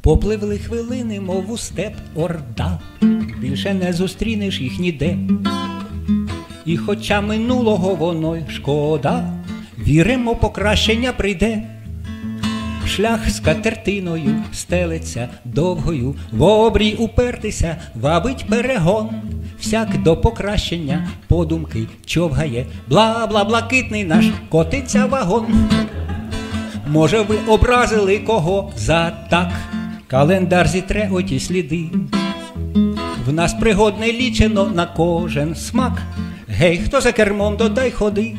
Попливли хвилини, мов у степ орда, більше не зустрінеш їх ніде. І хоча минулого воно й шкода, віримо, покращення прийде. Шлях з катертиною стелиться довгою, в обрій упертися, вабить перегон. Всяк до покращення подумки човгає, бла бла блакитний наш котиться вагон. Може, ви образили кого за так? Календар зітре оті сліди. В нас пригод не лічено на кожен смак. Гей, хто за кермом додай ходи.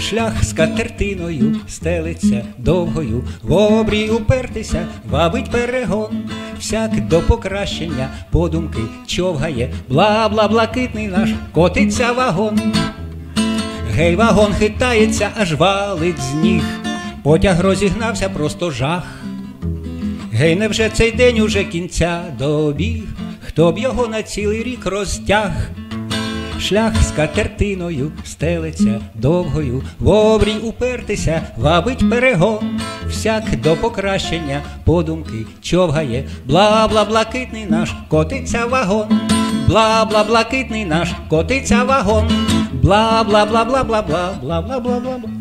Шлях з катертиною стелиться довгою, в обрій упертися, вабить перегон. Всяк до покращення подумки човгає, бла бла блакитний наш котиться вагон. Гей, вагон хитається, аж валить з ніг. Потяг розігнався, просто жах. Гей, невже цей день уже кінця добіг? Хто б його на цілий рік розтяг? Шлях з катертиною стелиться довгою, в упертися, вабить перегон. Всяк до покращення подумки човгає, бла бла блакитний наш котиться вагон. Бла бла блакитний наш котиться вагон. Бла бла бла бла бла бла бла бла бла бла.